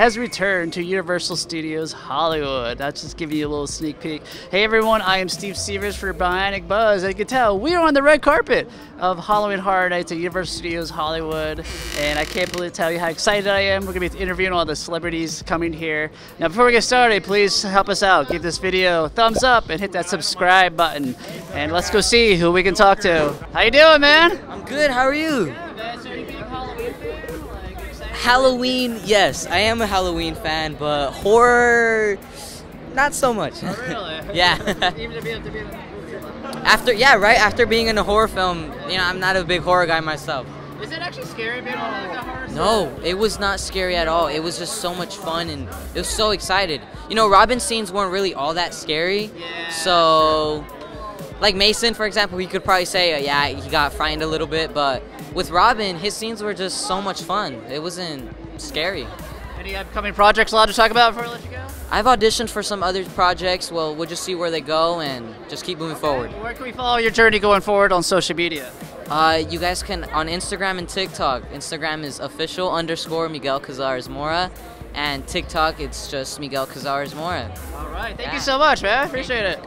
has returned to Universal Studios Hollywood. That's just giving you a little sneak peek. Hey everyone, I am Steve Severs for Bionic Buzz. As you can tell, we are on the red carpet of Halloween Horror Nights at Universal Studios Hollywood, and I can't believe tell you how excited I am. We're gonna be interviewing all the celebrities coming here. Now, before we get started, please help us out. Give this video a thumbs up and hit that subscribe button, and let's go see who we can talk to. How you doing, man? I'm good. How are you? Yeah, man. So you being Halloween fan? Like, excited? Halloween, yes, I am a Halloween fan, but horror, not so much. Oh, really? yeah. Even to be to be in a movie like that. after, yeah, right. After being in a horror film, you know, I'm not a big horror guy myself. Is it actually scary being on like a horror set? No, it was not scary at all. It was just so much fun, and it was so excited. You know, Robin's scenes weren't really all that scary. Yeah. So, like Mason, for example, he could probably say, uh, yeah, he got frightened a little bit, but with Robin, his scenes were just so much fun. It wasn't scary. Any upcoming projects allowed to talk about before I let you go? I've auditioned for some other projects. Well, we'll just see where they go and just keep moving forward. Where can we follow your journey going forward on social media? Uh, you guys can on Instagram and TikTok. Instagram is official underscore Miguel Cazarez Mora, and TikTok it's just Miguel Cazarez Mora. All right. Thank you so much, man. Appreciate it.